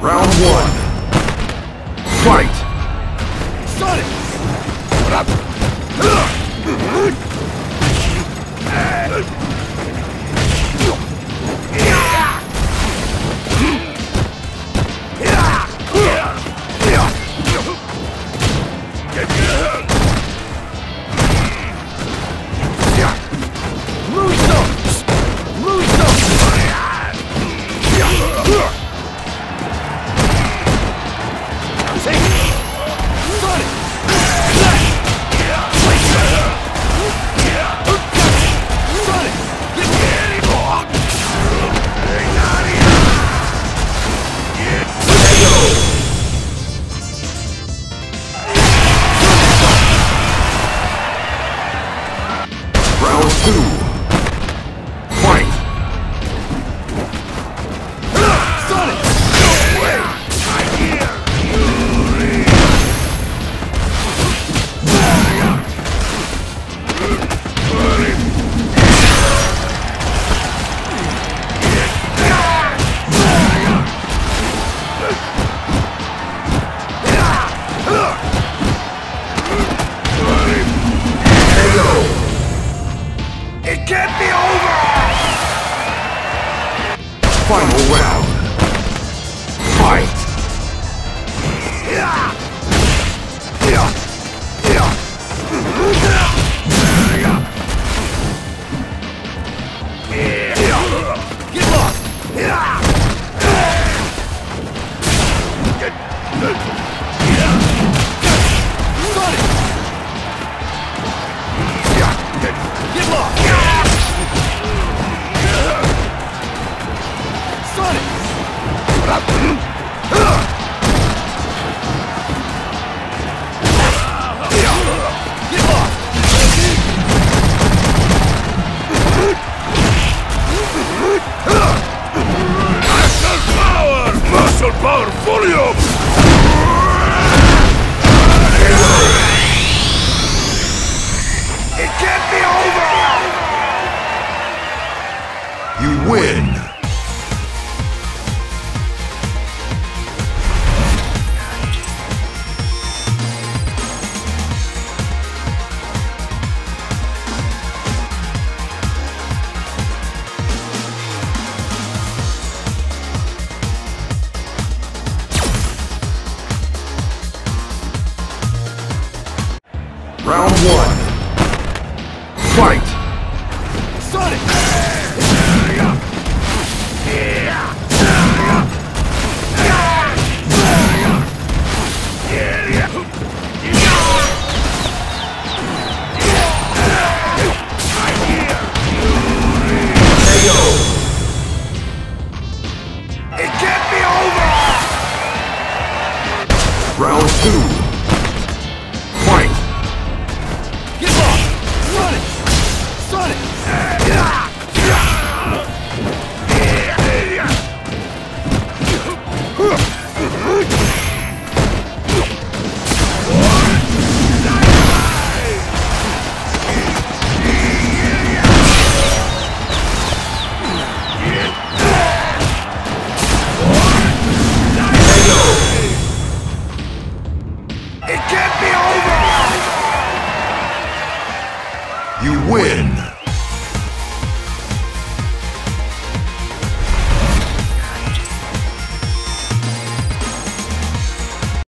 Round one. Sonic!